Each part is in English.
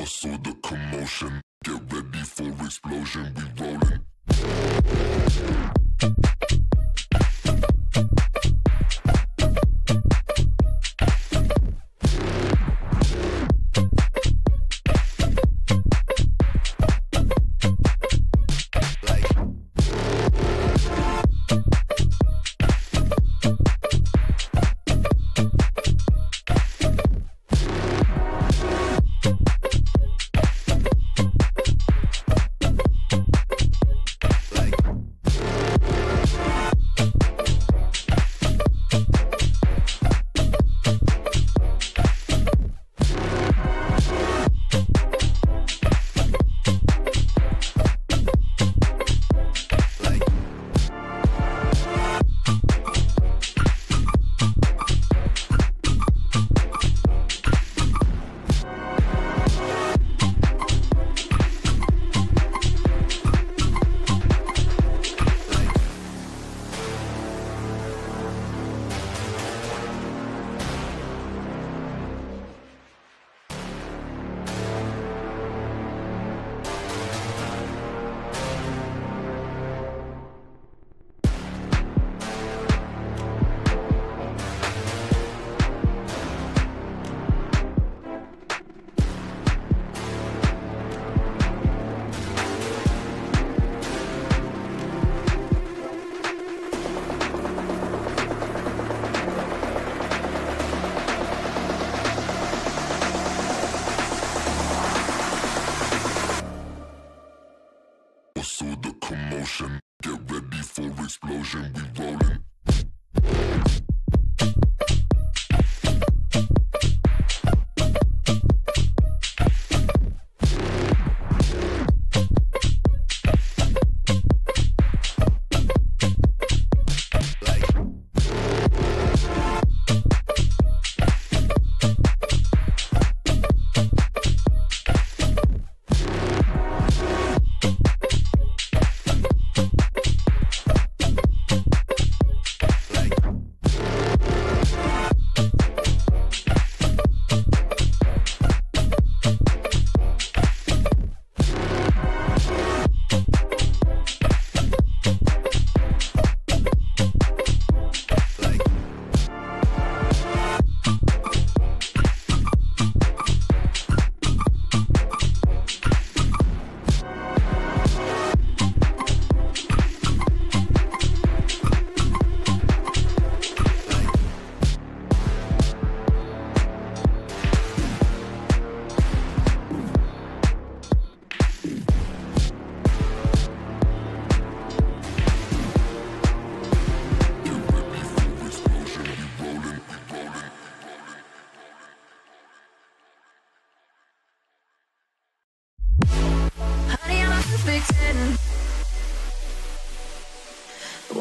What's the commotion? Get ready for explosion, we rollin'.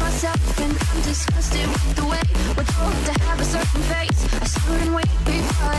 Myself, and I'm disgusted with the way we're told to have a certain face, a weight way.